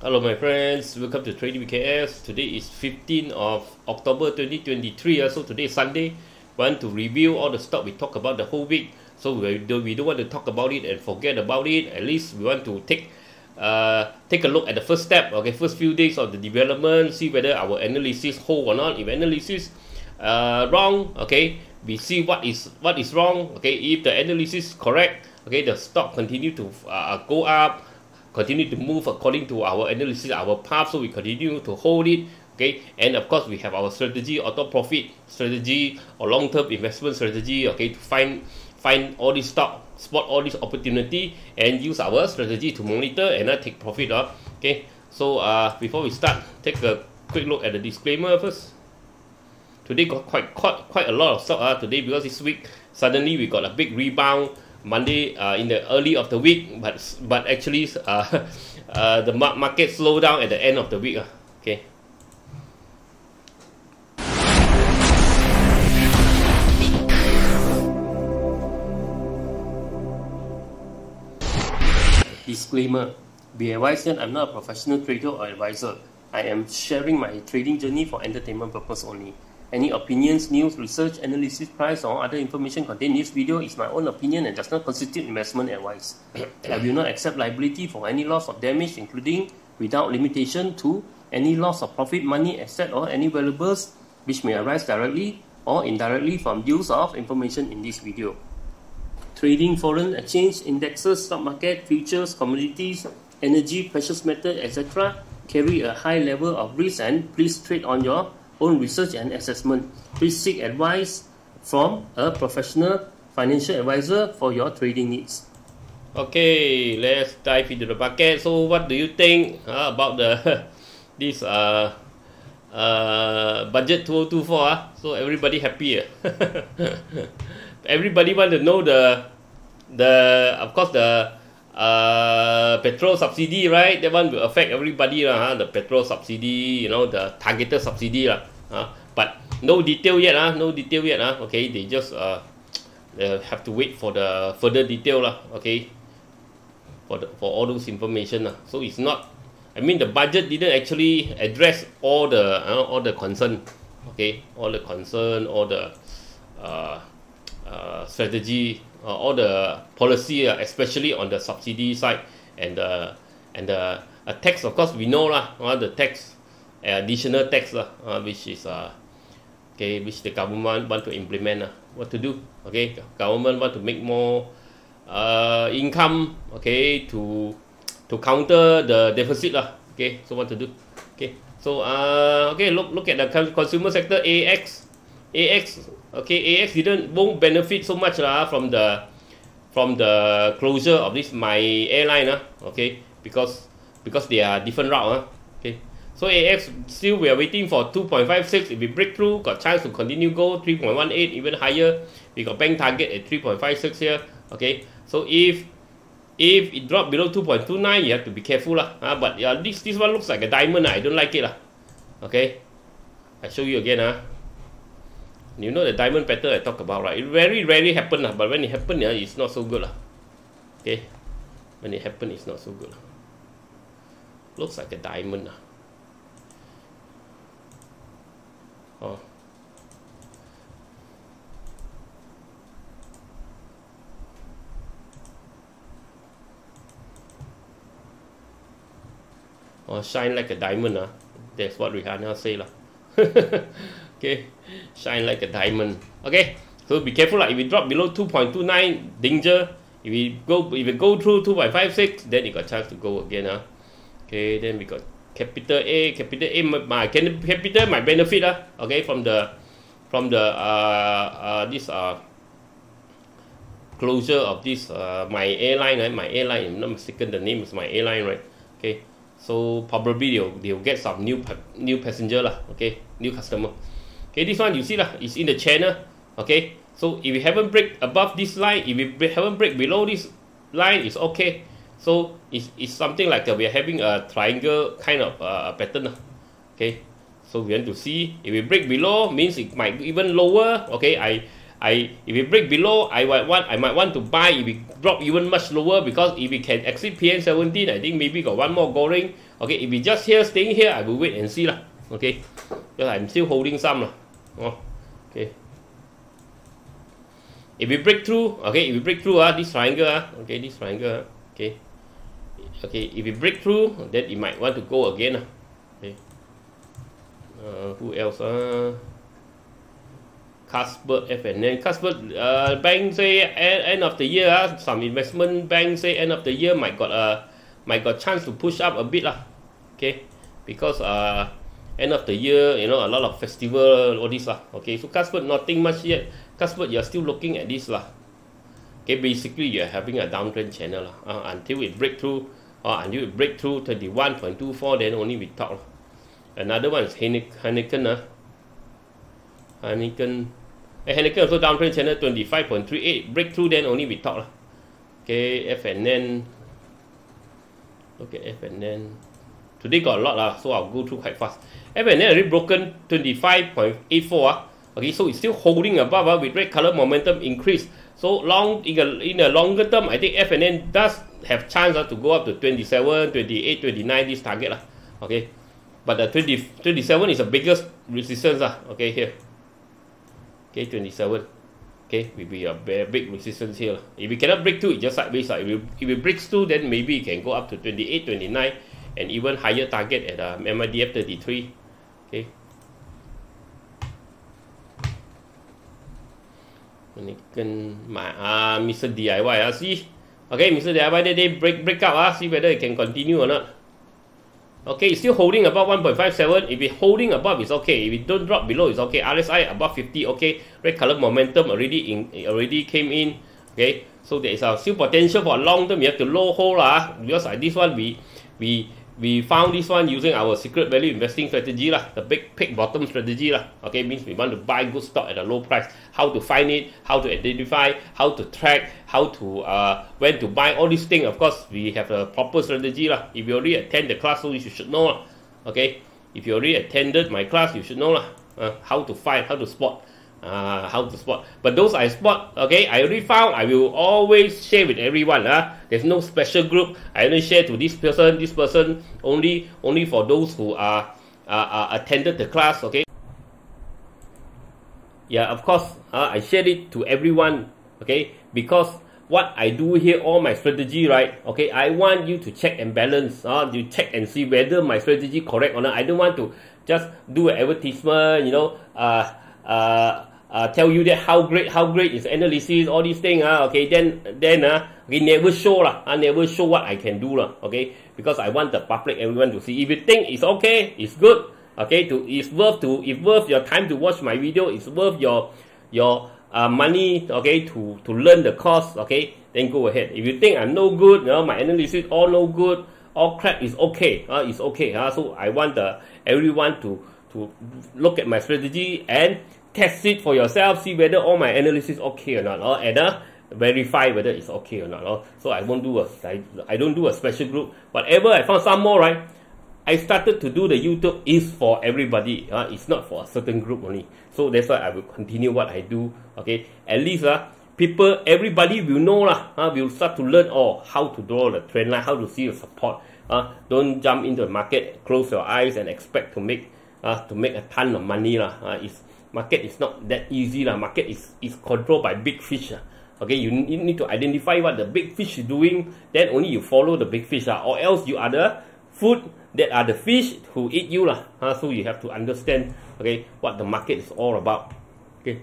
Hello my friends, welcome to Trading BKS. Today is 15th of October 2023. Uh, so today is Sunday. Want to review all the stock we talk about the whole week. So we don't, we don't want to talk about it and forget about it. At least we want to take uh, take a look at the first step, okay, first few days of the development, see whether our analysis hold or not. If analysis uh, wrong, okay, we see what is what is wrong, okay. If the analysis correct, okay, the stock continue to uh, go up continue to move according to our analysis, our path, so we continue to hold it. Okay, and of course we have our strategy, auto profit strategy or long-term investment strategy. Okay, to find find all these stock, spot all this opportunity, and use our strategy to monitor and uh, take profit. Uh. Okay, so uh, before we start, take a quick look at the disclaimer first. Today got quite quite quite a lot of stock uh, today because this week suddenly we got a big rebound Monday uh, in the early of the week, but but actually uh, uh, the market slow down at the end of the week. Uh, okay. Disclaimer. Be advised that I'm not a professional trader or advisor. I am sharing my trading journey for entertainment purpose only. Any opinions, news, research, analysis, price, or other information contained in this video is my own opinion and does not constitute investment advice. I will not accept liability for any loss or damage, including, without limitation to, any loss of profit, money, asset, or any valuables which may arise directly or indirectly from use of information in this video. Trading foreign exchange, indexes, stock market, futures, commodities, energy, precious metal, etc. carry a high level of risk and please trade on your own research and assessment. Please seek advice from a professional financial advisor for your trading needs. Okay, let's dive into the bucket. So, what do you think uh, about the this uh, uh, budget 2024? Uh? So everybody happy. Uh? everybody want to know the the of course the uh, petrol subsidy, right? That one will affect everybody, uh, the petrol subsidy, you know, the targeted subsidy. Uh, but no detail yet, uh, no detail yet. Uh, okay, they just uh, they have to wait for the further detail, uh, okay, for, the, for all those information. Uh. So it's not, I mean, the budget didn't actually address all the, uh, all the concern, okay, all the concern, all the uh, uh, strategy uh, all the policy, uh, especially on the subsidy side and the and the uh, tax. Of course, we know lah, uh, the tax, additional tax lah, uh, which is uh, okay, which the government want to implement. Uh, what to do? Okay, government want to make more uh, income. Okay, to to counter the deficit lah. Okay, so what to do? Okay, so uh, okay, look look at the consumer sector. AX, AX okay AX didn't won't benefit so much lah from the from the closure of this my airline uh, okay because because they are different route uh, so AX still we are waiting for 2.56 if we break through got chance to continue go 3.18 even higher. We got bank target at 3.56 here okay? So if if it drop below 2.29 you have to be careful lah. Uh, but yeah this this one looks like a diamond uh, I don't like it lah. Okay? I show you again uh you know the diamond pattern I talk about right? It very rarely happen lah but when it happen yeah, it's not so good lah. Okay? When it happen it's not so good looks like a diamond lah oh. Oh, shine like a diamond, ah. That's what Rihanna say lah. okay. Shine like a diamond. Okay. So be careful like if it drop below 2.29 danger. If we go if we go through 2.56 then you got chance to go again uh. okay. Then we got capital A capital A my capital my benefit uh, okay from the from the uh, uh, this uh, closure of this uh, my airline right? My airline I'm not mistaken the name is my airline right? Okay so probably they'll, they'll get some new new passenger lah okay new customer. Okay this one you see lah is in the channel okay? So if we haven't break above this line if we haven't break below this line it's okay so it's, it's something like uh, we are having a triangle kind of uh, pattern okay so we want to see if we break below means it might be even lower okay I I if we break below, I might want I might want to buy if it drop even much lower because if we can exceed PN 17, I think maybe got one more going. Okay, if we just here staying here, I will wait and see lah. Okay, because I'm still holding some lah. Oh, okay. If we break through, okay, if we break through ah, this triangle ah, okay, this triangle, ah, okay, okay, if we break through, then you might want to go again ah. Okay. Uh, who else ah? Carlsberg F&N. Carlsberg uh, bank say end, end of the year, uh, some investment banks say end of the year might got a might got chance to push up a bit lah. Okay, because uh end of the year, you know, a lot of festival, all this lah. Okay, so Carlsberg nothing much yet. Carlsberg, you're still looking at this lah. Okay, basically you're having a downtrend channel. Uh, until it break through, or uh, until it break through 21.24, then only we talk. Another one is Heineken. Uh. Heineken and Heineken also downtrend channel 25.38 breakthrough then only we talk lah. Okay, F&N. Look at F&N. Today got a lot lah, so I'll go through quite fast. f F&N already broken 25.84 ah. Okay, so it's still holding above ah, with red color momentum increase. So long in a, in a longer term, I think FNN does have chance ah, to go up to 27, 28, 29 this target lah. Okay, but the 20, 27 is the biggest resistance ah. Okay here. Okay, 27. Okay, will be a very big resistance here. If we cannot break through, it just sideways. If, it, if it breaks through, then maybe it can go up to 28, 29, and even higher target at uh, MIDF 33. Okay. Can my uh, Mr. DIY, uh, see? Okay, Mr. DIY, they, they break, break up, uh, see whether it can continue or not. Okay, still holding above 1.57. If it's holding above, it's okay. If it don't drop below, it's okay. RSI above 50, okay. Red color momentum already in already came in. Okay, so there is a still potential for long term. You have to low hold lah. Because uh, this one we we we found this one using our secret value investing strategy lah, the big pick bottom strategy lah. Okay, means we want to buy good stock at a low price. How to find it, how to identify, how to track, how to uh, when to buy all these things. Of course, we have a proper strategy lah. If you already attend the class, so you should know lah. Okay, if you already attended my class, you should know lah. Uh, how to find, how to spot uh, how to spot. But those I spot, okay, I already found, I will always share with everyone. Uh. There's no special group. I only share to this person, this person, only only for those who are, uh, attended the class, okay. Yeah, of course, uh, I share it to everyone, okay, because what I do here, all my strategy, right? Okay, I want you to check and balance. Uh, you check and see whether my strategy correct or not. I don't want to just do an advertisement, you know, uh, uh, uh, tell you that how great how great is analysis all these things uh, okay then then uh, we never show lah I never show what I can do lah okay because I want the public everyone to see if you think it's okay it's good okay to it's worth to it's worth your time to watch my video it's worth your your uh, money okay to to learn the course okay then go ahead if you think I'm no good you know my analysis is all no good all crap is okay uh, it's okay uh, so I want the everyone to to look at my strategy and test it for yourself, see whether all my analysis okay or not, or and uh, verify whether it's okay or not. Or. So I won't do a I, I don't do a special group. Whatever I found some more right. I started to do the YouTube is for everybody. Uh, it's not for a certain group only. So that's why I will continue what I do. Okay, at least uh, people, everybody will know lah. Uh, will start to learn oh how to draw the trend line, how to see the support. Uh, don't jump into the market, close your eyes and expect to make uh, to make a ton of money lah. Uh, it's market is not that easy lah. Market is, is controlled by big fish. Uh. Okay, you, you need to identify what the big fish is doing, then only you follow the big fish. Uh, or else you are the food that are the fish who eat you. Lah. Uh, so you have to understand okay, what the market is all about. Okay.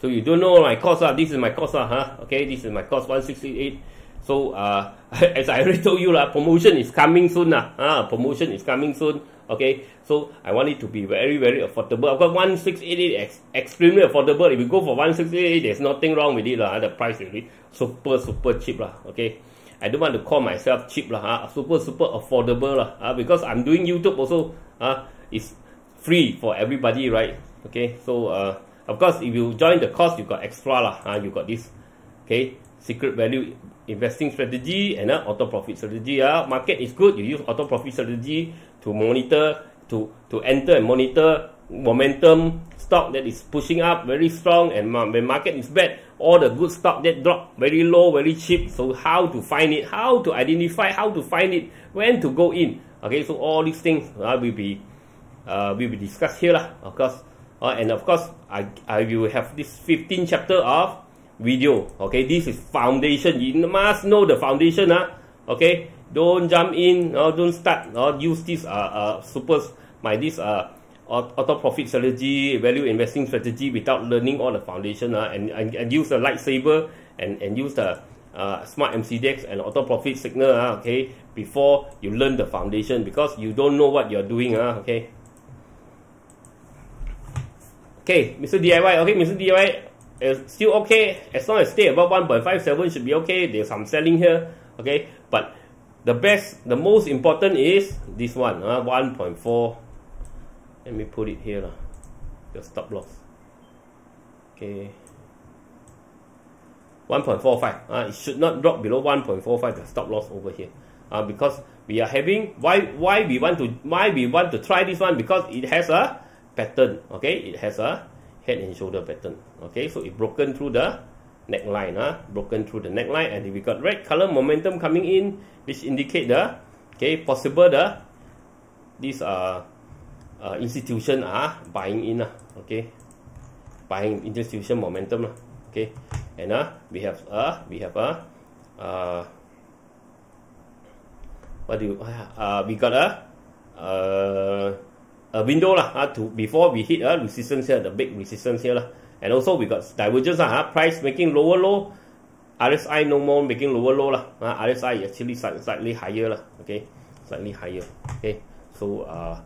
So you don't know my course. Uh, this is my course. Uh, huh? Okay, this is my course 168. So uh, as I already told you, uh, promotion is coming soon. Uh, promotion is coming soon. Okay, so I want it to be very, very affordable. I've got 1688 ex extremely affordable. If you go for 1688, there's nothing wrong with it. Uh, the price is really super, super cheap. Uh, okay, I don't want to call myself cheap. lah, Uh, super, super affordable. lah, Uh, because I'm doing YouTube also. Uh, it's free for everybody, right? Okay, so uh, of course, if you join the course, you got extra. lah. uh, you got this. Okay, secret value investing strategy and uh, auto profit strategy. Uh. Market is good. You use auto profit strategy to monitor, to, to enter and monitor momentum stock that is pushing up very strong and when market is bad all the good stock that drop very low very cheap. So how to find it? How to identify? How to find it? When to go in? Okay so all these things uh, will be uh, will be discussed here lah of course. Uh, and of course I, I will have this 15 chapter of video. Okay this is foundation. You must know the foundation uh, okay don't jump in or don't start or use this uh, uh super my this uh auto profit strategy value investing strategy without learning all the foundation uh, and, and, and use the lightsaber and, and use the uh, smart MCDX and auto profit signal uh, okay before you learn the foundation because you don't know what you're doing uh, okay okay Mr. DIY okay Mr. DIY is still okay as long as stay above 1.57 should be okay there's some selling here okay but the best the most important is this one uh, 1.4 let me put it here lah. Your stop loss. Okay. 1.45 uh, it should not drop below 1.45 the stop loss over here. Uh, because we are having why why we want to why we want to try this one? Because it has a pattern okay? It has a head and shoulder pattern okay? So it broken through the neckline huh? broken through the neckline and we got red color momentum coming in which indicate the okay possible the these uh, uh institution are buying in uh, okay. Buying institution momentum uh, okay. And uh, we have uh we have a uh, uh, what do you uh, we got a uh, a window lah uh, to before we hit a uh, resistance here the big resistance here lah. And also we got divergence uh, price making lower low RSI no more making lower low lah. Uh, RSI actually slightly higher lah okay. Slightly higher okay. So uh,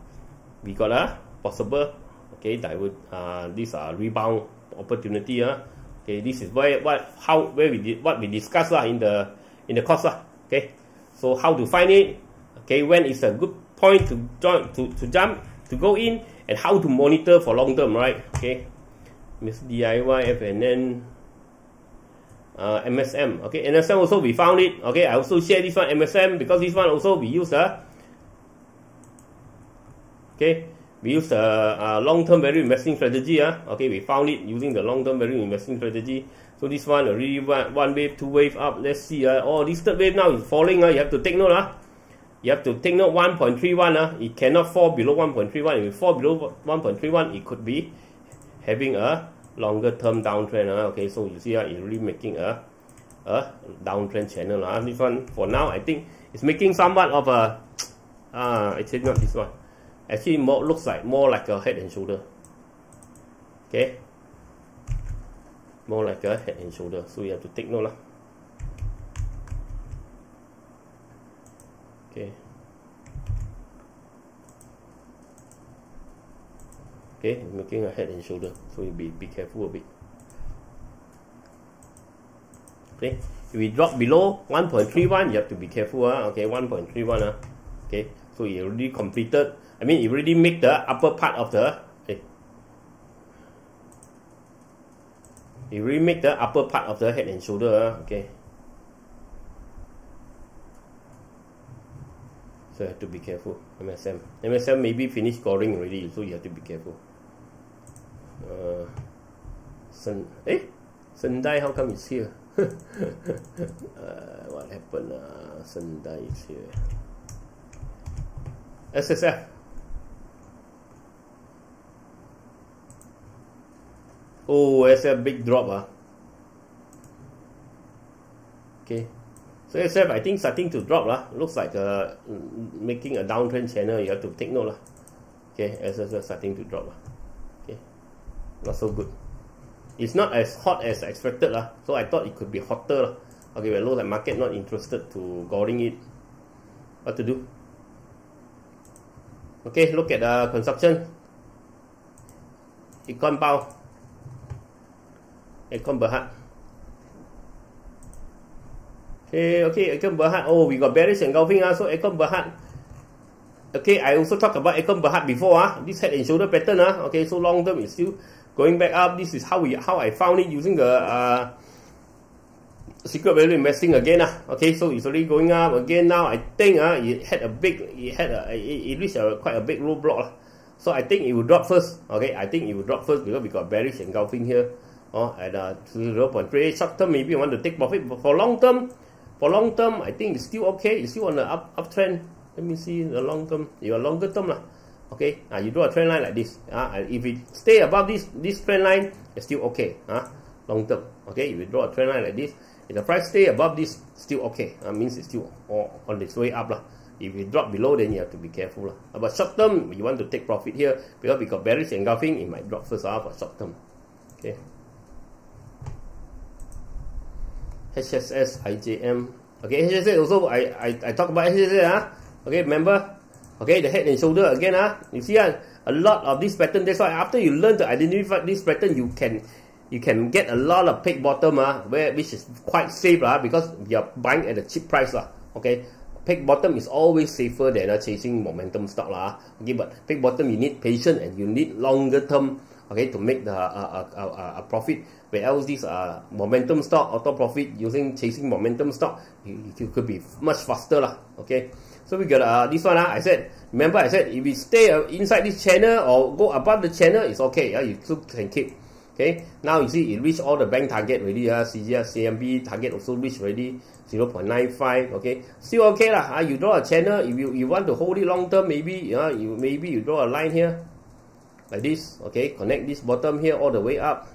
we got a uh, possible okay divert uh, this uh, rebound opportunity uh, okay this is where what how where we did what we discussed lah in the in the course lah okay so how to find it okay when is a good point to join to, to jump to go in and how to monitor for long term, right? Okay, Mr. DIY, F&N, uh, MSM. Okay, MSM also we found it. Okay, I also share this one MSM because this one also we use the. Uh, okay, we use a, uh, long-term value investing strategy. Uh, okay, we found it using the long-term value investing strategy. So this one already one, one wave, two wave up. Let's see. Uh, oh, this third wave now is falling. Uh, you have to take note. Uh you have to take note 1.31 uh, it cannot fall below 1.31 if it fall below 1.31 it could be having a longer term downtrend uh, okay so you see uh, it's really making a a downtrend channel uh. this one for now I think it's making somewhat of a uh, actually not this one actually more looks like more like a head and shoulder. Okay? More like a head and shoulder. So you have to take note lah. okay? Okay? Making a head and shoulder. So you be be careful a bit. Okay? If we drop below 1.31 you have to be careful uh, okay? 1.31 uh, okay? So you already completed I mean you already make the upper part of the okay. you already make the upper part of the head and shoulder uh, okay So you have to be careful. MSM. MSM maybe finished scoring already, so you have to be careful. Uh, Sen eh? Sendai, how come it's here? uh, what happened? Uh, Sendai is here. SSF. Oh, it's a big drop. Ah. Okay. So SF, I think starting to drop lah. Looks like uh, making a downtrend channel. You have to take note lah. Okay, SF starting to drop lah. Okay, not so good. It's not as hot as expected lah. So I thought it could be hotter lah. Okay, but looks like market not interested to goring it. What to do? Okay, look at the consumption. Econ Bao. Econ Berhad. Okay, okay, Econ Berhad. Oh, we got bearish engulfing. Uh, so Econ Berhad. Okay, I also talked about Econ Berhad before. Uh, this head and shoulder pattern. Uh, okay, so long term is still going back up. This is how we how I found it using the uh, secret value investing again. Uh. Okay, so it's already going up again now. I think uh, it had a big, it had a, it, it reached a, quite a big roadblock. Uh. So I think it will drop first. Okay, I think it will drop first because we got bearish engulfing here. Oh, at uh, 0.38 short term, maybe you want to take profit. But for long term, for long term, I think it's still okay. It's still on the up uptrend. Let me see the long term. Your longer term lah. Okay, uh, you draw a trend line like this. Uh, if it stay above this this trend line, it's still okay. Uh, long term. Okay, if you draw a trend line like this, if the price stay above this, still okay. Uh, means it's still on its way up lah. If it drop below, then you have to be careful lah. But short term, you want to take profit here because we got bearish engulfing, it might drop first uh, for short term. Okay. HSS, IJM. Okay, HSS also, I, I, I talk about HSS, huh? Ah. okay, remember? Okay, the head and shoulder again, huh? Ah. you see uh, a lot of this pattern, that's why after you learn to identify this pattern, you can you can get a lot of peg bottom, uh, where, which is quite safe uh, because you're buying at a cheap price. Uh, okay, peg bottom is always safer than uh, chasing momentum stock. Uh, okay, but peg bottom, you need patience and you need longer term okay, to make the uh, uh, uh, uh, profit. Where else this uh, momentum stock, auto profit using chasing momentum stock, you, you could be much faster lah. Okay, so we got uh, this one. Uh, I said, remember I said if we stay uh, inside this channel or go above the channel, it's okay. Uh, you still can keep. Okay, now you see it reached all the bank target already. Uh, CGS, CIMB target also reached already 0.95. Okay, still okay lah. Uh, you draw a channel. If you, you want to hold it long term, maybe uh, you maybe you draw a line here like this okay? Connect this bottom here all the way up.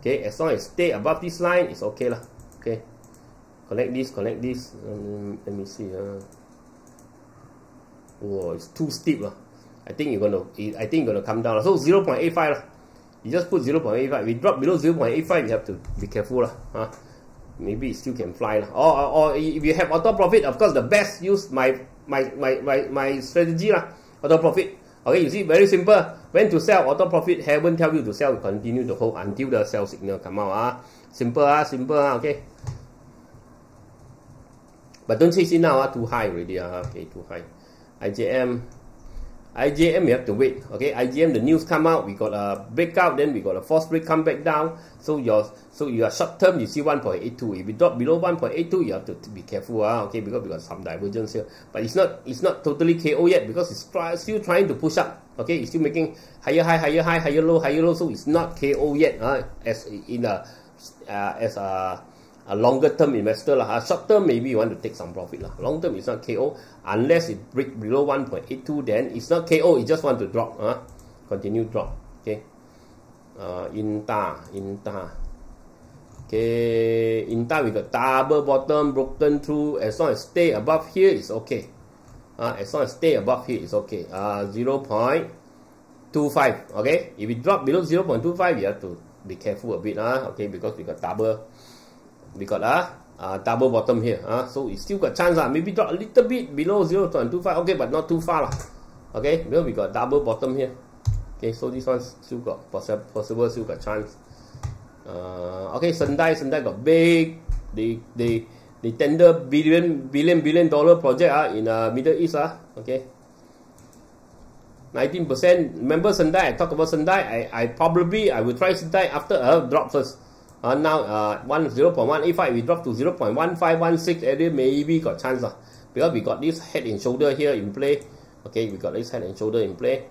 Okay? As long as stay above this line it's okay lah. Okay? Connect this connect this. Um, let me see uh, whoa it's too steep lah. I think you're gonna I think you're gonna come down so 0.85 lah. You just put 0.85 we drop below 0.85 you have to be careful lah huh? maybe it still can fly lah. Or, or, or if you have auto profit of course the best use my my my my, my strategy lah. Auto profit Okay, you see, very simple. When to sell, auto profit haven't tell you to sell, continue to hold until the sell signal come out. Ah. Simple, ah, simple, ah, okay. But don't it now, ah, too high already. Ah, okay, too high. IJM, IJM, you have to wait. Okay, IJM, the news come out, we got a breakout, then we got a false break come back down. So your so your short term, you see 1.82. If it drop below 1.82, you have to, be careful. Uh, okay, because we got some divergence here. But it's not it's not totally KO yet because it's try, still trying to push up. Okay, it's still making higher high, higher high, higher low, higher low. So it's not KO yet. Uh, as in a uh, as a a longer term investor lah. A short term maybe you want to take some profit lah. Long term it's not KO unless it break below 1.82. Then it's not KO. It just want to drop. Uh, continue drop. Okay. Uh, Inta, Inta. Okay, Inta we got double bottom broken through. As long as stay above here, it's okay. Uh, as long as stay above here, it's okay. Uh, 0.25. Okay, if it drop below 0.25, you have to be careful a bit. Uh, okay, because we got double we got a uh, double bottom here. Uh, so it still got chance. Uh, maybe drop a little bit below 0 0.25. Okay, but not too far. Uh. Okay, because we got double bottom here. Okay, so this one still got possible, possible still got chance. Uh, okay, Sendai, Sendai got big. They they they tender billion billion billion dollar project uh, in uh, Middle East. Uh, okay. 19%. Remember Sendai? I talk about Sendai. I, I probably I will try Sendai after a drop first. Uh, now uh, one 0.185 we drop to 0.1516 area maybe got chance uh, because we got this head and shoulder here in play. Okay we got this head and shoulder in play.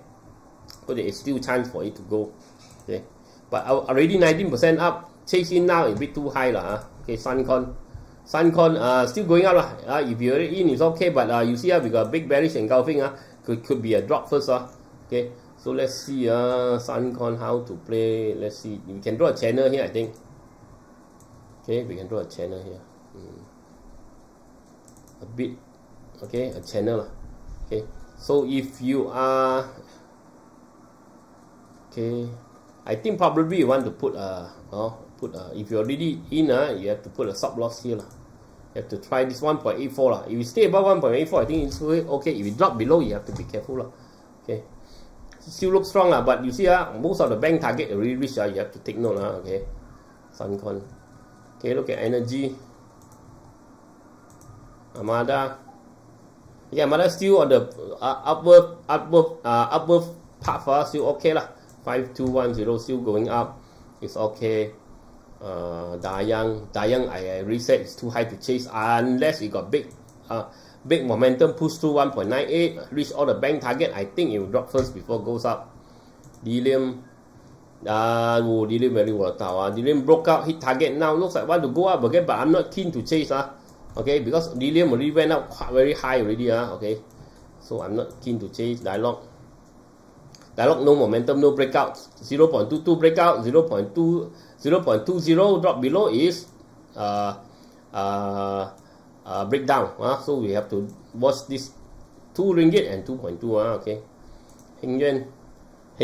So there is still chance for it to go. Okay. But already 19% up. Chase in now a bit too high lah, uh. okay Suncon Suncon uh, still going up lah. Uh, if you're in it's okay but uh, you see uh, we got big bearish engulfing uh, could, could be a drop first uh. okay. So let's see uh, Suncon how to play. Let's see. We can draw a channel here I think okay we can draw a channel here mm. a bit okay a channel okay so if you are okay I think probably you want to put a uh, put a, if you're already in uh, you have to put a stop loss here lah. you have to try this 1.84 lah. if you stay above 1.84 I think it's okay if you drop below you have to be careful lah. okay still look strong lah, but you see uh, most of the bank target already reached uh, you have to take note uh, okay Suncon Okay, look at energy. Armada. Yeah, Armada still on the uh, upward, upward, uh, upward path. Uh, still okay lah. 5210 still going up. It's okay. Uh, Dayang, Dayang, I, I reset. It's too high to chase unless it got big, uh, big momentum push through 1.98, reach all the bank target. I think it will drop first before goes up. Delium, uh, oh, Deleum very volatile. Uh. Deleum broke out, hit target now. Looks like want to go up again, but I'm not keen to chase. Uh. Okay, because Deleum already went up very high already. Uh. Okay, so I'm not keen to chase. Dialog. Dialog no momentum, no breakout. 0.22 breakout, 0.2, 0.20 drop below is uh, uh, uh, breakdown. Uh, so we have to watch this 2 ringgit and 2.2. Uh, okay. Heng Yuan.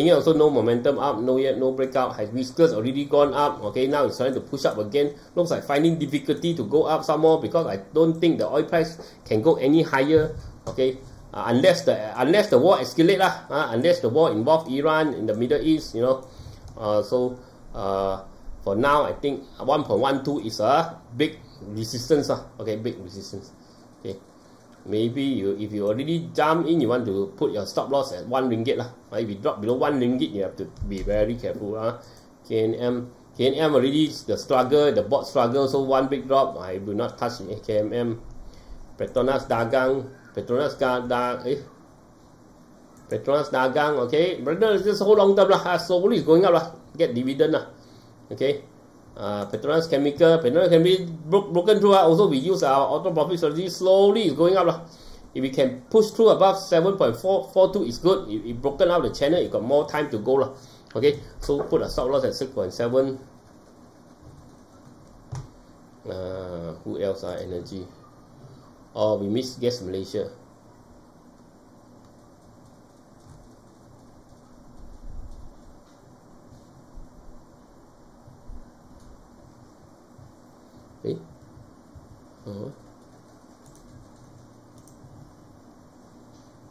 Yuan also no momentum up, no yet, no breakout. Hibiscus already gone up. Okay, now it's trying to push up again. Looks like finding difficulty to go up some more because I don't think the oil price can go any higher. Okay. Uh, unless the unless the war escalate lah, uh, unless the war involve Iran in the Middle East, you know, uh, so uh, for now I think 1.12 is a big resistance lah. Okay, big resistance. Okay, maybe you if you already jump in, you want to put your stop loss at one ringgit lah. Uh, if you drop below one ringgit, you have to be very careful. Uh. KNM, KNM already the struggle, the bot struggle, so one big drop, I will not touch KNM. Petronas Dagang, Petronas Dagang, eh? Petronas Dagang, okay? Brother, just hold long term lah. Slowly it's going up lah. Get dividend lah. Okay? Uh, Petronas Chemical, Petronas be broke, broken through. Uh. Also, we use our auto profit strategy. Slowly it's going up lah. If we can push through above 7.442, it's good. If it broken out the channel, you got more time to go lah. Okay, so put a stop loss at 6.7. Uh, who else are uh, energy? or we miss Gas Malaysia. Uh-huh.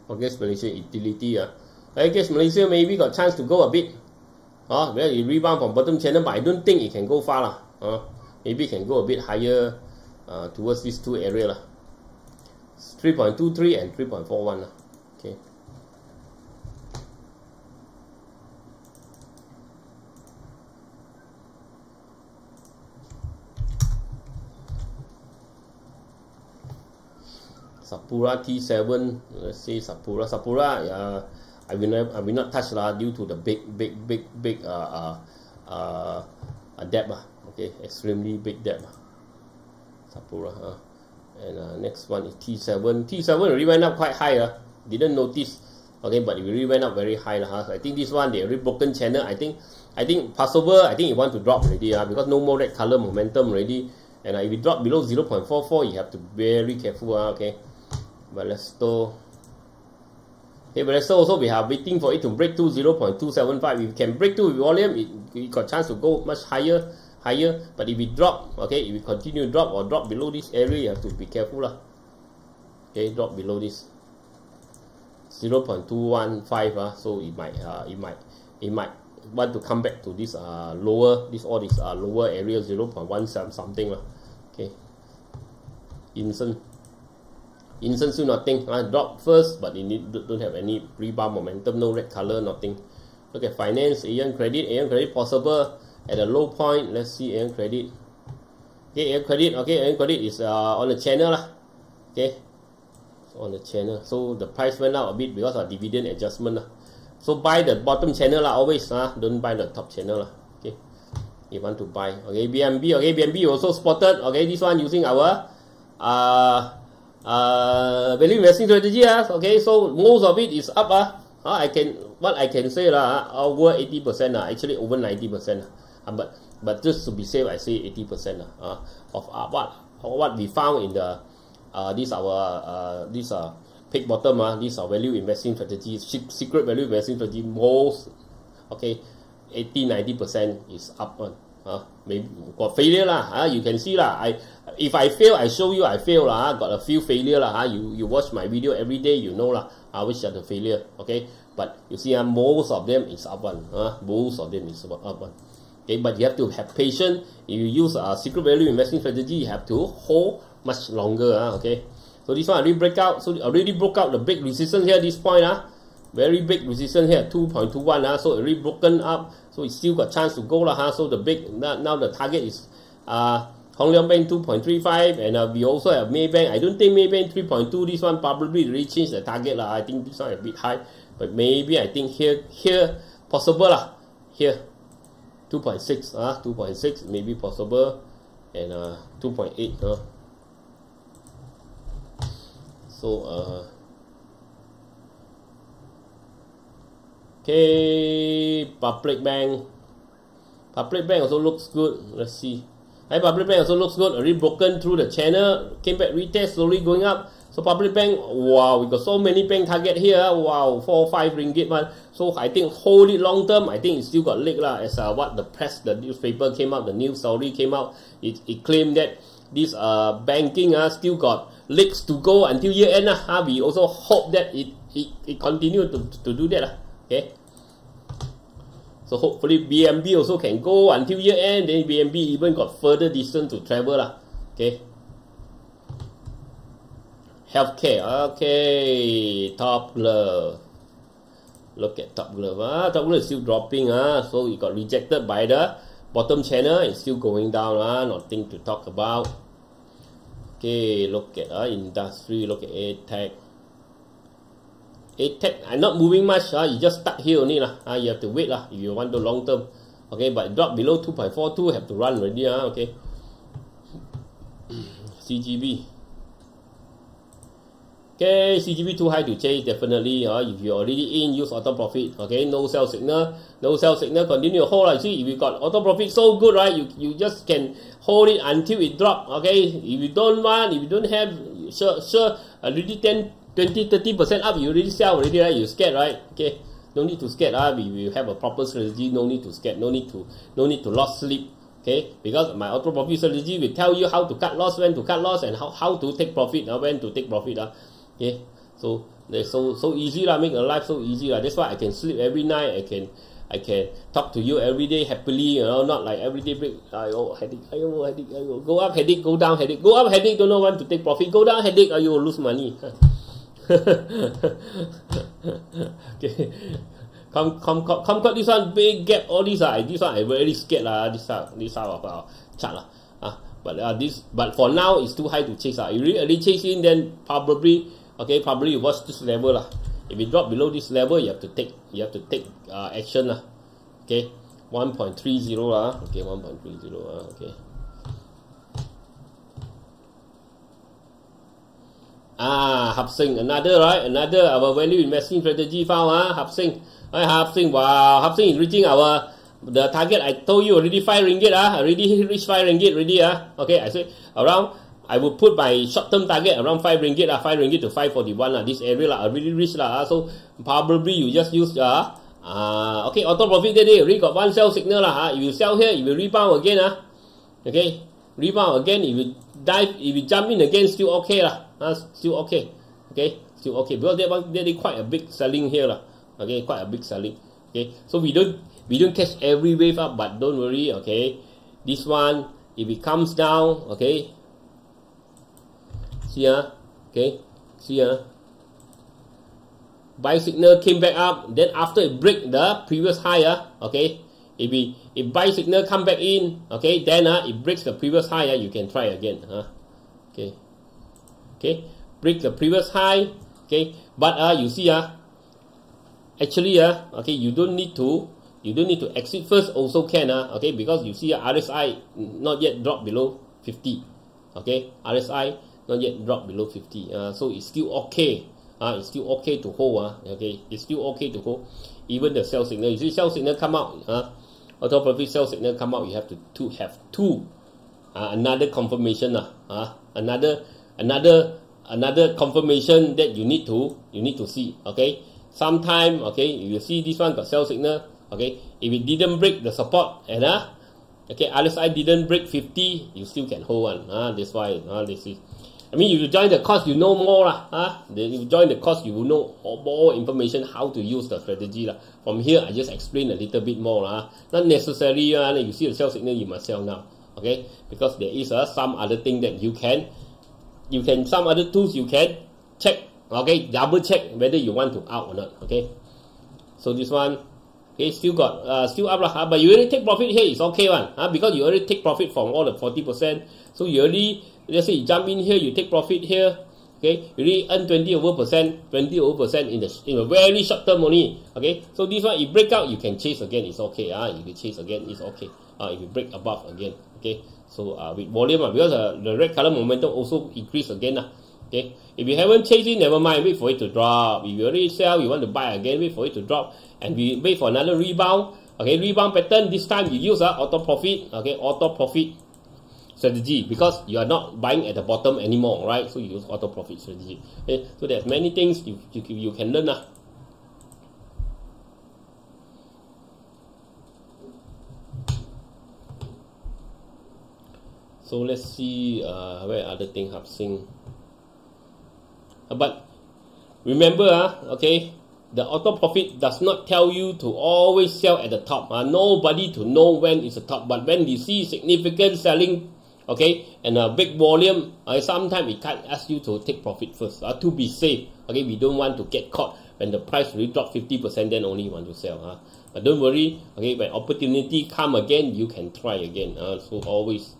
Or Gas Malaysia utility. Uh. I guess Malaysia maybe got chance to go a bit. Uh, well, it rebound from bottom channel, but I don't think it can go far. Lah. Uh, maybe it can go a bit higher uh, towards these two areas. Lah. 3.23 and 3.41 lah. Okay. Sapura T7, let's say Sapura. Sapura, uh, I will not, I will not touch lah due to the big, big, big, big uh, uh, uh, depth. Uh, okay, extremely big depth. Sapura. Uh. And uh, next one is T7. T7 already went up quite high. Uh. Didn't notice. Okay, but it really went up very high. Uh, so I think this one, they already broken channel. I think I think Passover, I think it want to drop already. Uh, because no more red color momentum already. And uh, if it drop below 0.44, you have to be very careful. Uh, okay. Go. Okay, let's also we are waiting for it to break to 0.275. If it can break to volume, it, it got chance to go much higher higher. But if we drop okay if we continue drop or drop below this area you have to be careful lah. Okay drop below this 0.215 uh, so it might uh, it might it might want to come back to this uh, lower this all this uh, lower area 0.17 something lah. Okay. Yinson Yinson nothing. Uh, drop first but it don't have any rebound momentum no red color nothing. Look at finance AEON credit. AEON credit possible at a low point. Let's see AEON credit. Okay AEON credit okay AEON credit is uh, on the channel lah. Okay. On the channel. So the price went up a bit because of dividend adjustment lah. So buy the bottom channel lah always uh, don't buy the top channel lah. Okay. You want to buy. Okay BIMB okay BIMB also spotted. Okay this one using our uh uh value investing strategy uh, okay so most of it is up uh, uh I can what I can say lah uh, over 80% uh, actually over 90% uh, but but just to be safe, I say 80% uh, of uh, what what we found in the uh, this our uh, this uh, pick bottom uh, this our value investing strategy secret value investing strategy. Most okay 80 90 percent is up one uh, maybe got failure lah uh, you can see lah I if I fail I show you I fail lah uh, got a few failure lah uh, you you watch my video every day you know lah uh, which the failure okay but you see uh, most of them is up one uh, most of them is up one Okay, but you have to have patience. If you use a secret value investing strategy, you have to hold much longer. Uh, okay, so this one already break out. So already broke out the big resistance here. This point, very big resistance here, 2.21. Uh, so already broken up. So it still got chance to go lah. Huh? So the big now, now the target is uh Hong Leong Bank 2.35 and uh, we also have Maybank. I don't think Maybank 3.2. This one probably really changed the target lah. I think this one a bit high, but maybe I think here here possible lah. Here 2.6 ah uh, 2.6 maybe possible and uh 2.8 uh. so uh okay public bank public bank also looks good let's see Hey, public bank also looks good. Already broken through the channel. Came back retest, slowly going up. So public bank, wow, we got so many bank target here. Wow, four five ringgit man. So I think hold it long term. I think it still got leg lah. As uh, what the press, the newspaper came out, the news story came out. It, it claimed that this uh banking uh, still got legs to go until year end. Uh, we also hope that it it, it continue to, to do that. Uh, okay. So hopefully BNB also can go until year end. Then BNB even got further distance to travel lah. Okay. Healthcare. Okay. Top glove. Look at top glove. Ah, top glove is still dropping. Ah, so it got rejected by the bottom channel. It's still going down. Ah, nothing to talk about. Okay. Look at ah industry. Look at A tech. ATEC, I'm not moving much, uh, you just stuck here only. Uh, you have to wait uh, if you want the long term. Okay, but drop below 2.42, have to run already. Uh, okay. CGB. Okay, CGB too high to chase, definitely. Uh, if you're already in, use auto profit. Okay, no sell signal. No sell signal, continue hold. Uh. See, if you got auto profit so good, right, you, you just can hold it until it drop. Okay, if you don't want, if you don't have, sure, sure, already 10 20 30% up you already sell already right? You scared right? Okay. No need to scared ah. We will have a proper strategy. No need to scared. No need to no need to lost sleep. Okay? Because my auto profit strategy will tell you how to cut loss when to cut loss and how, how to take profit uh, when to take profit uh, okay? So so so easy lah. Make a life so easy lah. That's why I can sleep every night. I can I can talk to you every day happily, you know, not like every day break. I oh headache, ayo, headache, ayo. Go up, headache, go down, headache. Go up, headache, don't know when to take profit. Go down, headache, ayo, lose money. okay. Come, come, come, come, cut this one big gap. All are uh, this one I very scared lah. This are this are of uh, chart lah. Uh, but uh, this but for now it's too high to chase uh. If you really chase in, then probably okay, probably you watch this level lah. If you drop below this level, you have to take you have to take uh, action lah. Okay, 1.30 lah. Okay, 1.30 uh, okay. Ah, Hap Seng, another right, another our value investing strategy found ah, Hap Seng. Right, Hap Seng, wow, Hap Seng is reaching our the target I told you already five ringgit ah, already reached five ringgit already ah. Okay, I say around I will put my short term target around five ringgit ah, five ringgit to five forty one lah. This area lah, already reached lah. Ah. So probably you just use ah. Uh, okay, auto profit day already got one sell signal lah. Ah. If you sell here, it will rebound again ah. Okay, rebound again. If you dive, if you jump in again, still okay lah uh, still okay okay? Still okay because that one that is quite a big selling here lah. Okay quite a big selling okay? So we don't we don't catch every wave up but don't worry okay? This one if it comes down okay? See ah okay? See ah. Buy signal came back up then after it break the previous high ah okay? If we if buy signal come back in okay? Then uh, it breaks the previous high uh, you can try again huh? okay. Okay break the previous high okay? But uh, you see uh, actually uh, okay you don't need to you don't need to exit first also can uh, okay? Because you see uh, RSI not yet drop below 50 okay? RSI not yet drop below 50 uh, so it's still okay uh, it's still okay to hold uh, okay? It's still okay to hold even the sell signal. You see sell signal come out uh, auto profit sell signal come out you have to, to have two uh, another confirmation uh, uh, another another another confirmation that you need to you need to see okay? Sometime okay you see this one got sell signal okay? If it didn't break the support and uh okay RSI didn't break 50 you still can hold one uh, that's why uh, this is I mean if you join the course you know more lah uh, then you join the course you will know more information how to use the strategy lah. From here I just explain a little bit more lah not necessary uh, you see the sell signal you must sell now okay? Because there is uh, some other thing that you can you can some other tools you can check okay double check whether you want to out or not okay so this one okay still got uh, still up lah but you already take profit here it's okay one huh? because you already take profit from all the 40 percent So you already, let's say you jump in here, you take profit here, okay, you really earn 20 over percent, 20 over percent in the in a very short term only, okay. So this one, if break out, you can chase again, it's okay, ah, uh, if you chase again, it's okay. Uh, if you break above again, okay. So uh, with volume, uh, because uh, the red color momentum also increase again, uh, okay. If you haven't chased it, never mind, wait for it to drop. If you already sell, you want to buy again, wait for it to drop, and we wait for another rebound. Okay, rebound pattern. This time you use uh, auto profit. Okay, auto profit strategy because you are not buying at the bottom anymore, right? So you use auto profit strategy. Okay, so there's many things you, you, you can learn. Uh. So let's see uh, where other things have. Uh, but remember, uh, okay, the auto profit does not tell you to always sell at the top. Uh, nobody to know when is the top. But when you see significant selling okay, and a big volume, uh, sometimes it can't ask you to take profit first uh, to be safe. Okay, we don't want to get caught when the price really drop 50%, then only want to sell. Uh. But don't worry, okay, when opportunity come again, you can try again. Uh. So always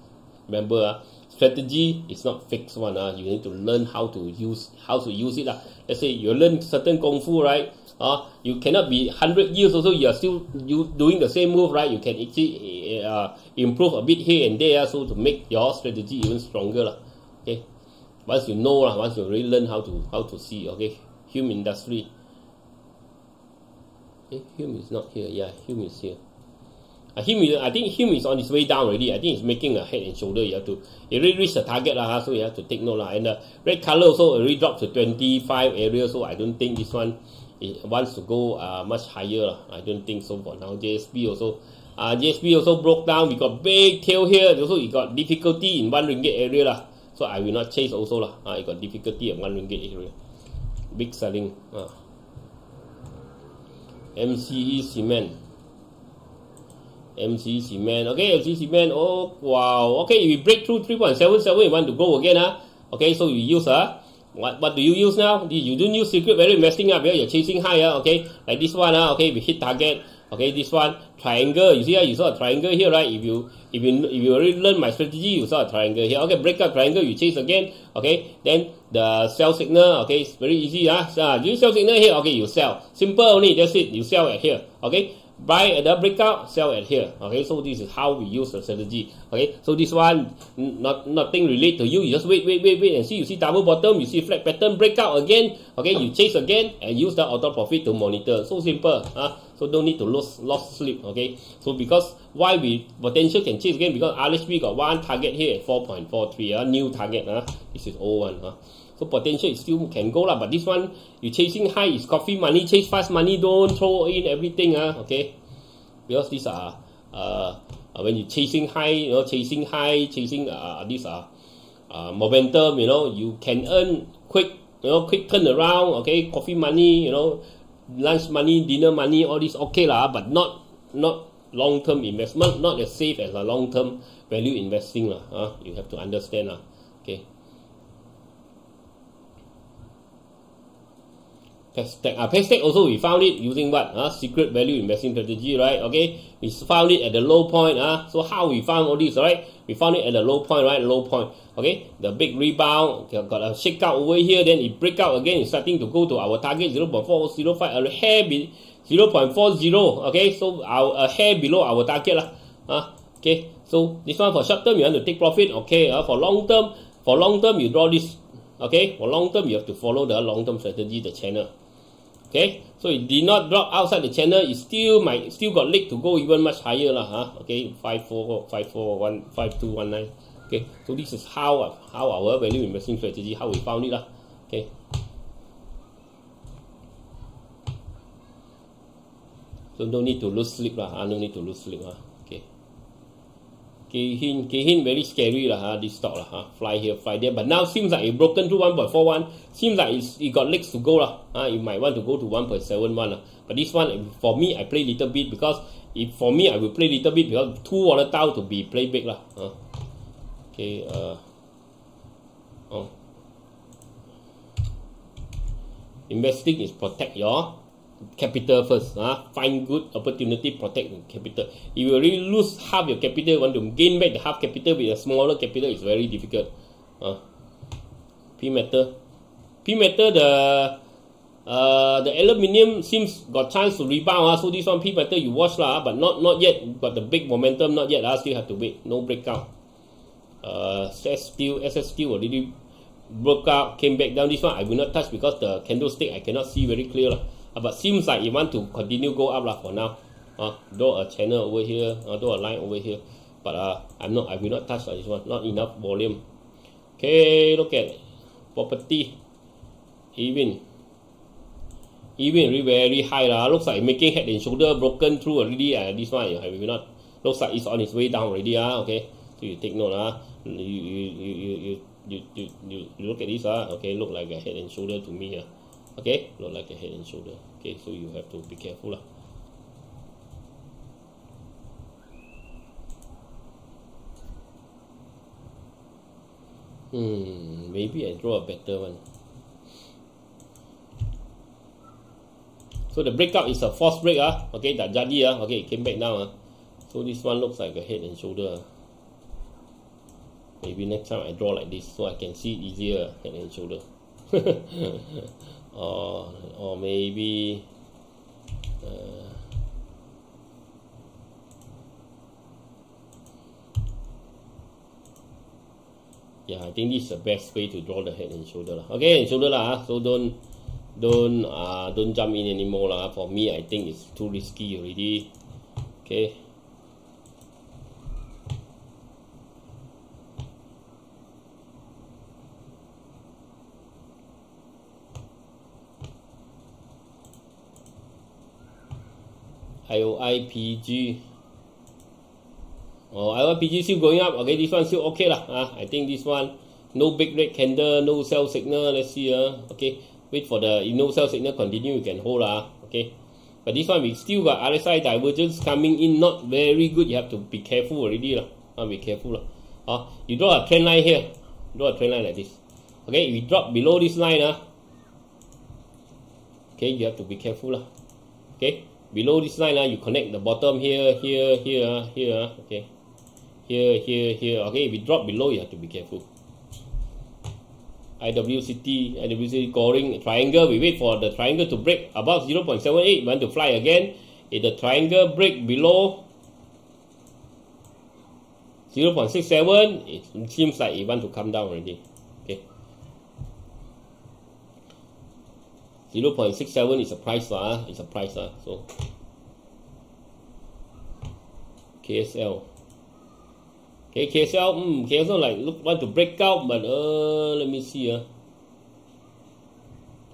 remember, uh, strategy is not fixed one. Uh. You need to learn how to use how to use it. Uh. Let's say you learn certain kung fu, right? Uh, you cannot be 100 years also you are still you doing the same move right you can actually uh, improve a bit here and there so to make your strategy even stronger lah. okay once you know lah, once you really learn how to how to see okay Hume industry eh, Hume is not here yeah Hume is here uh, Hume I think him is on his way down already I think he's making a head and shoulder you have to it really reach the target lah, so you have to take note lah. and the red color also already dropped to 25 area so I don't think this one it wants to go uh, much higher. I don't think so for now. JSB also, uh, JSB also broke down. We got big tail here. Also, it got difficulty in one ringgit area lah. So I will not chase also lah. Uh, it got difficulty in one ringgit area. Big selling. Uh. MCE cement. MCE cement. Okay, MCE cement. Oh wow. Okay, if we break through 3.77, we want to go again. Uh. Okay, so we use uh, what, what do you use now? You don't use secret value investing up here. You're chasing higher, okay? Like this one, uh, okay, we hit target. Okay, this one triangle. You see, uh, you saw a triangle here, right? If you if you if you already learn my strategy, you saw a triangle here. Okay, break up triangle. You chase again. Okay, then the sell signal. Okay, it's very easy. Uh, uh you sell signal here. Okay, you sell. Simple only. That's it. You sell at here. Okay, buy at the breakout, sell at here. Okay, so this is how we use the strategy. Okay, so this one not nothing relate to you. You just wait, wait, wait, wait, and see. You see double bottom, you see flat pattern, breakout again. Okay, you chase again and use the auto profit to monitor. So simple. Huh? So don't need to lose lost sleep. Okay, so because why we potential can chase again because RHB got one target here at 4.43. Uh, new target. Huh? This is old one. Huh? So potential is still can go lah, but this one you chasing high is coffee money, chase fast money, don't throw in everything ah, okay? Because these are uh, uh when you chasing high, you know, chasing high, chasing uh these are uh, momentum, you know, you can earn quick, you know, quick turn around, okay, coffee money, you know, lunch money, dinner money, all this okay lah, but not not long term investment, not as safe as a long term value investing lah. Uh, you have to understand lah. Okay. Pestech. Uh, Pestech also we found it using what? Uh, secret value investing strategy, right? Okay, we found it at the low point. Uh, so how we found all this, right? We found it at the low point, right? Low point. Okay, the big rebound got a shake out over here, then it break out again. It's starting to go to our target 0.405, a hair be 0.40. Okay, so our a hair below our target lah. Uh, okay, so this one for short term you want to take profit. Okay, uh, for long term, for long term you draw this. Okay, for long term you have to follow the long term strategy, the channel. Okay, so it did not drop outside the channel. It still might still got leg to go even much higher lah. Huh? Okay, five four five four one five two one nine. Okay, so this is how how our value investing strategy how we found it lah. Okay. So no need to lose sleep lah. No need to lose sleep lah. Keihin, Keihin very scary lah, huh? this stock lah, huh? fly here, fly there. But now seems like it broken through 1.41. Seems like it's, it got legs to go lah. Huh? You might want to go to 1.71 lah. But this one, for me, I play little bit because if for me, I will play little bit because too volatile to be play big lah. Huh? Okay, uh, oh. Investing is protect your capital first. Uh, find good opportunity, protect capital. If you already lose half your capital, want to gain back the half capital with a smaller capital, it's very difficult. Uh, P metal. P metal, the uh, the aluminium seems got chance to rebound. Uh, so this one P metal you watch lah, but not not yet got the big momentum, not yet. Uh, still have to wait. No breakout. Uh, SS steel, SS steel already broke out, came back down. This one I will not touch because the candlestick I cannot see very clear. Uh, but seems like you want to continue go up lah for now. Uh, draw a channel over here, uh, draw a line over here. But uh, I'm not, I will not touch uh, this one. Not enough volume. Okay, look at property. Ewein. Ewein really very high lah. Looks like making head and shoulder broken through already. Uh, this one I will not. Looks like it's on its way down already. Uh, okay, so you take note. Uh, you, you, you, you, you, you, you, you look at this. Uh, okay, look like a head and shoulder to me. Uh okay? Not like a head and shoulder. Okay so you have to be careful lah. Hmm maybe I draw a better one. So the breakout is a false break ah. Okay that jadi ah. Okay came back now ah. So this one looks like a head and shoulder ah. maybe next time I draw like this so I can see easier head and shoulder or or maybe uh, yeah I think this is the best way to draw the head and shoulder lah. okay and shoulder lah so don't don't uh don't jump in anymore lah. For me I think it's too risky already. Okay IOIPG. Oh, IOIPG still going up. Okay, this one still okay lah. Uh, I think this one no big red candle, no sell signal. Let's see. Uh, okay, wait for the no sell signal continue. You can hold lah. Okay, but this one we still got RSI divergence coming in. Not very good. You have to be careful already lah. Uh, be careful lah. You draw a trend line here. Draw a trend line like this. Okay, if you drop below this line, uh, okay, you have to be careful lah. Okay below this line, uh, you connect the bottom here, here, here, here, okay. Here, here, here, okay. If you drop below, you have to be careful. IWCT, IWCT coring triangle, we wait for the triangle to break above 0.78, we want to fly again. If the triangle break below 0.67, it seems like it want to come down already. Okay. 0.67 is a price, uh, it's a price. Uh, so KSL. Okay, KSL, mm, KSL like look want to break out, but uh, let me see. Uh,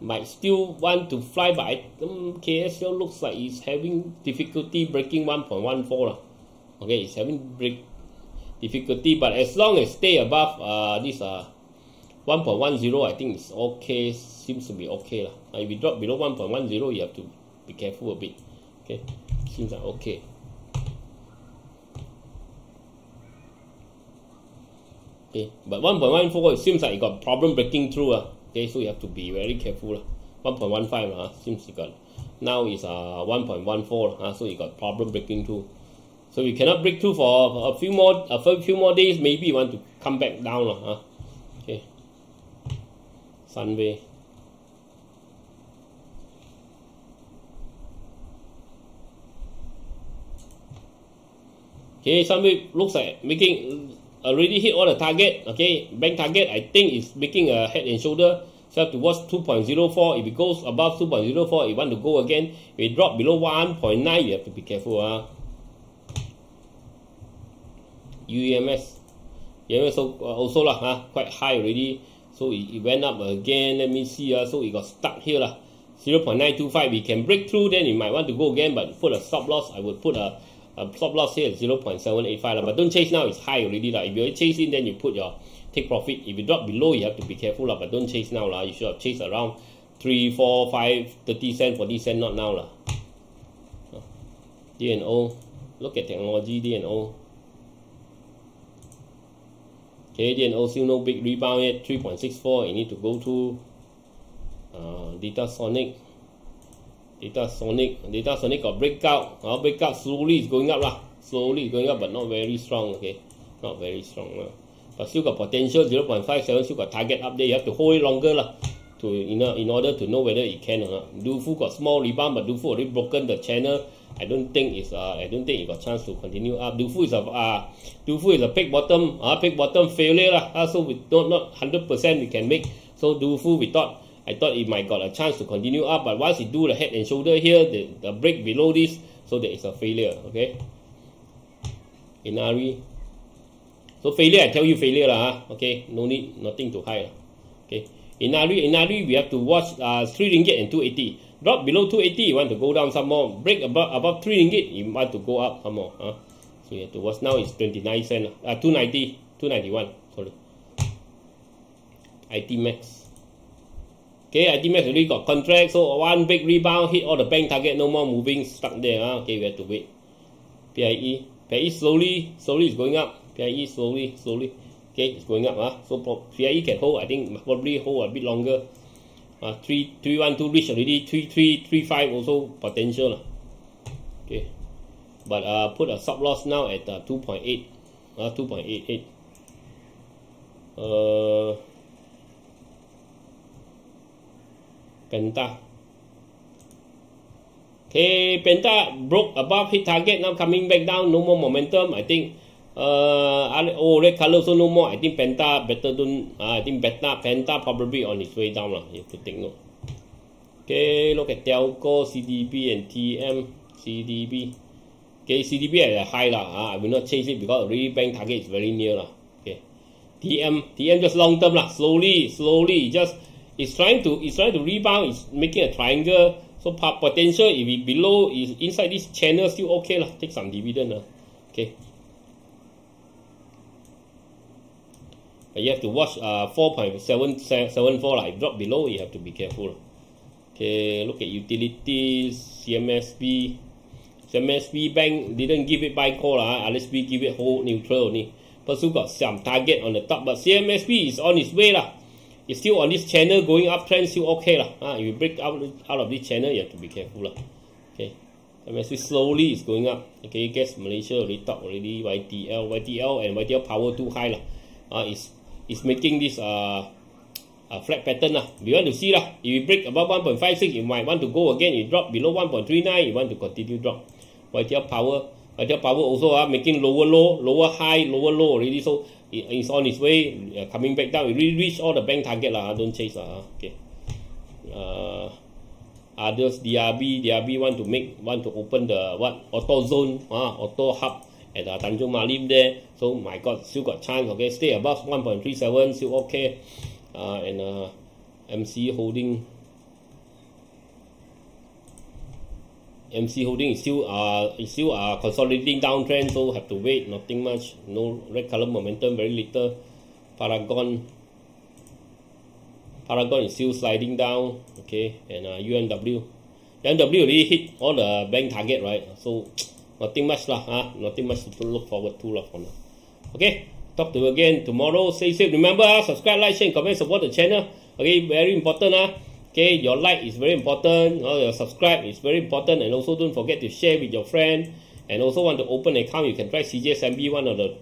might still want to fly, but I, um, KSL looks like it's having difficulty breaking 1.14. Uh. Okay, it's having break difficulty, but as long as stay above uh, this uh, 1.10 I think it's okay seems to be okay lah. if you drop below 1.10 you have to be careful a bit okay? Seems like okay. Okay but 1.14 it seems like it got problem breaking through uh, okay so you have to be very careful uh. 1.15 uh, seems it got. Now is uh 1.14 uh, so you got problem breaking through. So you cannot break through for a few more a few more days maybe you want to come back down uh, okay Sunway. Okay, Sunway looks like making already hit all the target. Okay, bank target I think is making a head and shoulder. So to watch 2.04. If it goes above 2.04, you want to go again. If it drop below 1.9, you have to be careful. Uh. UEMS. UEMS also, uh, also lah, huh? quite high already. So it, it went up again. Let me see. Uh, so it got stuck here. Uh, 0.925. We can break through. Then you might want to go again. But put a stop loss. I would put a, a stop loss here at 0.785. Uh, but don't chase now. It's high already. Uh. If you're chasing, then you put your take profit. If you drop below, you have to be careful. Uh, but don't chase now. Uh. You should have chased around 3, 4, 5, 30 cent, 40 cent. Not now. Uh. D&O. Look at technology. D&O. Canadian also no big rebound yet, 3.64. You need to go to uh, Data Sonic. Data Sonic, got breakout. Uh, breakout slowly is going up lah. Slowly going up, but not very strong. Okay, not very strong. Uh. But still got potential. 0.57 still got target up there. You have to hold it longer lah. To in, in order to know whether it can or not. Dufu got small rebound, but Dufu already broken the channel. I don't think it's uh, I don't think it got chance to continue up. Dufu is a uh, Dufu is a peak bottom, uh, peak bottom failure lah. Uh, so we don't not hundred percent we can make. So Dufu we thought I thought it might got a chance to continue up, but once it do the head and shoulder here, the, the break below this, so there is a failure. Okay. Inari. So failure, I tell you failure lah. Huh? Okay, no need, nothing to hide. Okay. Inari, Inari, we have to watch uh, 3 ringgit and 280. Drop below 280, you want to go down some more. Break above, above 3 ringgit, you want to go up some more. Huh? So you have to watch now is 29 cent, uh, 290, 291, sorry. ITMAX. Okay, ITMAX already got contract, so one big rebound, hit all the bank target, no more moving, stuck there. Huh? Okay, we have to wait. PIE, PIE slowly, slowly is going up. PIE slowly, slowly. Okay, it's going up. Huh? So PIE can hold, I think probably hold a bit longer. Uh, 3, 3, 1, 2 reach already, 3, 3, 3, 5 also potential. Okay, but uh, put a stop loss now at uh, 2.8, uh, 2.88. Uh, Penta. Okay, Penta broke above hit target, now coming back down, no more momentum. I think uh, oh, red color also no more. I think Penta better don't. Uh, I think Penta, Penta probably on its way down lah. You have to take note. Okay, look at Telco, CDB, and TM. CDB. Okay, CDB at a high lah. Uh, I will not chase it because already bank target is very near lah. Okay, TM, TM just long term lah. Slowly, slowly, just it's trying to it's trying to rebound. It's making a triangle. So potential if it below is inside this channel still okay lah. Take some dividend lah. Okay. You have to watch uh, 4.774 like drop below you have to be careful. Okay look at utilities CMSB CMSB bank didn't give it buy call uh, LSB give it whole neutral only. Pursue got some target on the top but CMSB is on its way lah. It's still on this channel going uptrend still okay lah. Uh, if you break out, out of this channel you have to be careful lah. Okay MSB slowly is going up. Okay Gas Malaysia already talk already YTL YTL and YTL power too high lah. Uh, it's is making this uh, uh, flat pattern lah. We want to see lah. If you break above 1.56, you might want to go again. You drop below 1.39, you want to continue drop. YTL power, YTL power also uh, making lower low, lower high, lower low already. So it, it's on its way, uh, coming back down. It really reach all the bank target lah. Don't chase lah. Okay. Uh, others DRB, DRB want to make, want to open the what auto zone, uh, auto hub at uh, Tanjung Malim there. So my God, still got chance. Okay, stay above 1.37, still okay. Uh, and uh, MC holding. MC holding is still uh is still uh consolidating downtrend, so have to wait. Nothing much. No red color momentum, very little. Paragon. Paragon is still sliding down. Okay, and uh, UMW. UMW already hit all the bank target, right? So nothing much lah, huh? nothing much to look forward to lah for now. Okay, talk to you again tomorrow. Stay safe. Remember, uh, subscribe, like, share, comment, support the channel. Okay, very important. Uh. Okay, your like is very important. Uh, your subscribe is very important. And also don't forget to share with your friend. And also want to open an account, you can try CGS-CIMB, one of the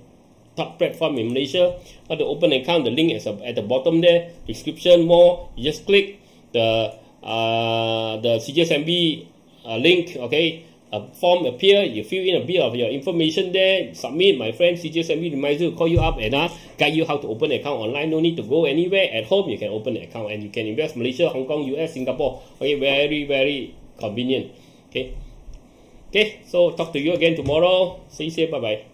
top platform in Malaysia. Want to open an account, the link is at the bottom there. Description more. You just click the uh, the CGS-CIMB uh, link. Okay a form appear, you fill in a bit of your information there, submit, my friend CGS-CIMB reminds you to call you up and uh, guide you how to open account online. No need to go anywhere. At home, you can open an account and you can invest Malaysia, Hong Kong, US, Singapore. Okay, very, very convenient. Okay. Okay, so talk to you again tomorrow. See you, bye-bye.